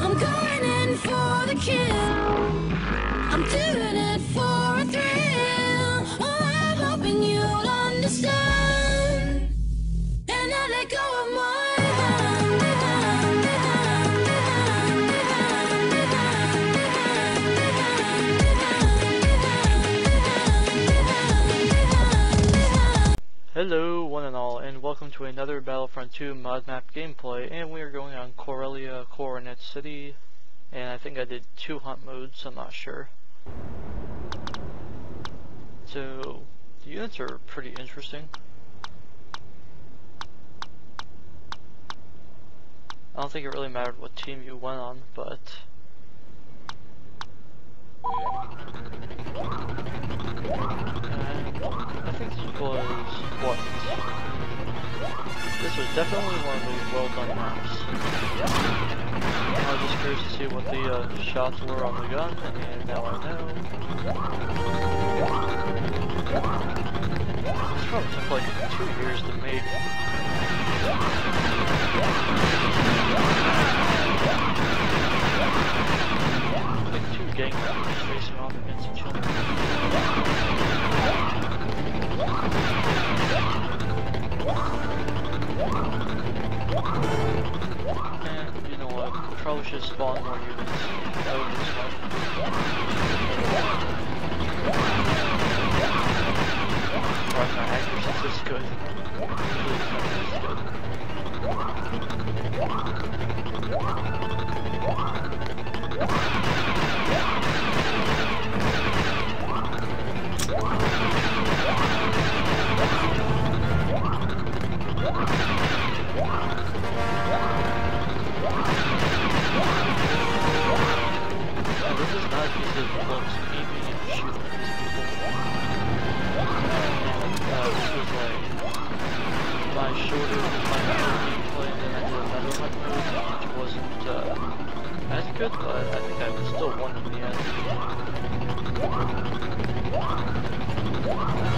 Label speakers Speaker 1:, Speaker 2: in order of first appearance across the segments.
Speaker 1: I'm going in for the kill.
Speaker 2: Hello, one and all, and welcome to another Battlefront 2 mod map gameplay, and we are going on Corellia Coronet City, and I think I did two hunt modes, I'm not sure. So, the units are pretty interesting. I don't think it really mattered what team you went on, but... Was definitely one of the well done maps. I was just curious to see what the uh, shots were on the gun, and now I know. This probably took like two years to make. Should spawn more units. That would be smart. Right, my accuracy is good. My shorter gameplay, and then I did another mode, which wasn't uh, as good, but I think I still won in the end.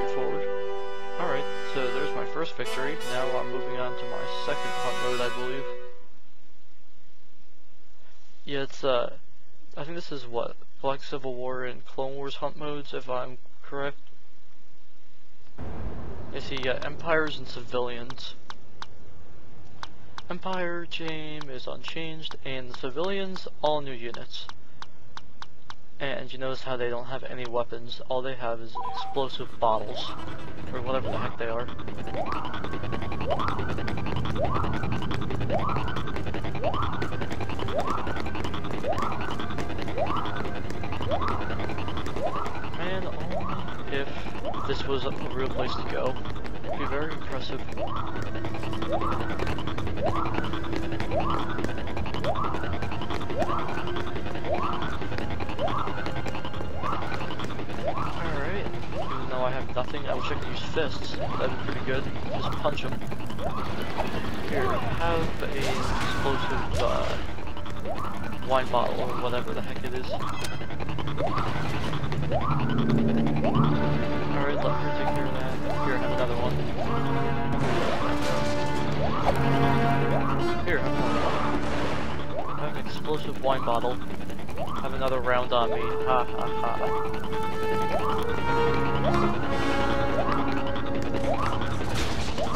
Speaker 2: first victory. Now I'm moving on to my second hunt mode, I believe. Yeah, it's, uh, I think this is what, Galactic Civil War and Clone Wars hunt modes, if I'm correct. You see, uh, empires and civilians. Empire team is unchanged, and the civilians, all new units. And you notice how they don't have any weapons, all they have is explosive bottles, or whatever the heck they are. Man, only if this was a real place to go. It'd be very impressive. Nothing, I wish I could use fists. That'd be pretty good. Just punch them. Here, have a explosive uh, wine bottle or whatever the heck it is. Alright, let her take care of that. Here, have another one. Here, have another one. An explosive wine bottle. Have another round on me. Ha ha ha.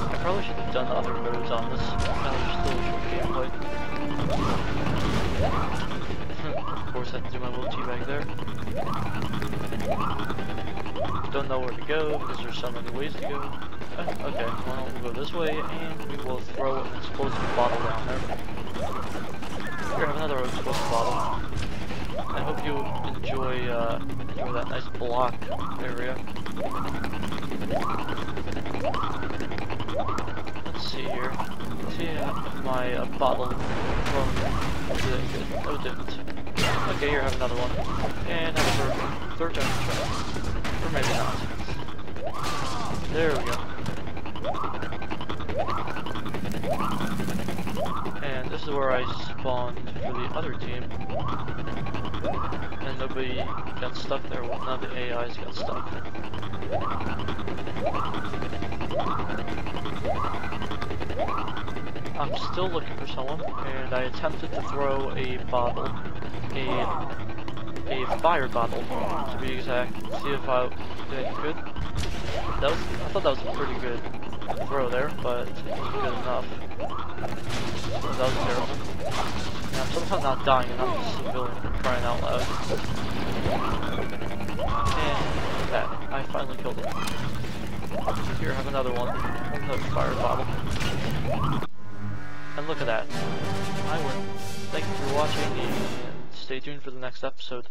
Speaker 2: I probably should have done other modes on this. Of course, I have to do my little teabag there. Don't know where to go because there's so many ways to go. Uh, okay, well, we'll go this way and we will throw an explosive bottle down there. Here, have another explosive bottle. I hope you enjoy, uh, enjoy that nice block area. Let's see here. Let's see uh, my uh, bottle from it didn't. Okay, here, have another one. And have a third, third time try. Or maybe not. There we go. And this is where I spawned for the other team. And nobody got stuck there, well, of the AIs got stuck. I'm still looking for someone, and I attempted to throw a bottle, a a fire bottle, to be exact, see if I did good. That was, I thought that was pretty good throw there, but it wasn't good enough. That was terrible. And I'm somehow not dying, and I'm a civilian crying out loud. And that, I finally killed it. Here, have another one. Another fire bottle. And look at that. I win. Thank you for watching, and stay tuned for the next episode.